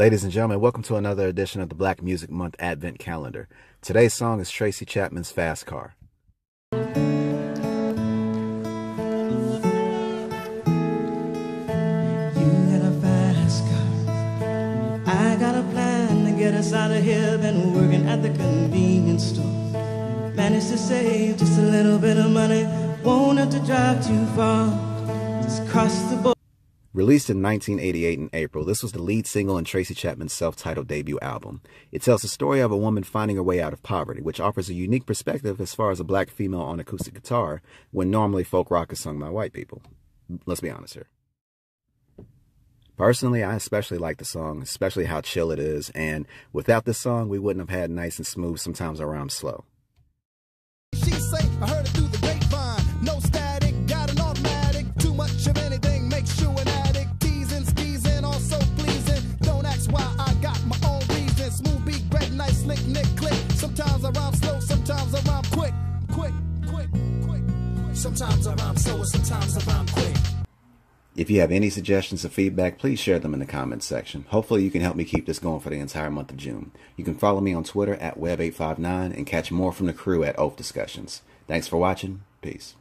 Ladies and gentlemen, welcome to another edition of the Black Music Month Advent Calendar. Today's song is Tracy Chapman's Fast Car. You got a fast car. I got a plan to get us out of here. Been working at the convenience store. Managed to save just a little bit of money. Won't have to drive too far. Just cross the border. Released in 1988 in April, this was the lead single in Tracy Chapman's self titled debut album. It tells the story of a woman finding her way out of poverty, which offers a unique perspective as far as a black female on acoustic guitar when normally folk rock is sung by white people. Let's be honest here. Personally, I especially like the song, especially how chill it is, and without this song, we wouldn't have had nice and smooth, sometimes slow. I heard it nick, click. Sometimes I rhyme slow, sometimes I rhyme quick. Quick, quick, quick. Sometimes I rhyme slow, sometimes I rhyme quick. If you have any suggestions or feedback, please share them in the comments section. Hopefully, you can help me keep this going for the entire month of June. You can follow me on Twitter at Web859 and catch more from the crew at OAF Discussions. Thanks for watching. Peace.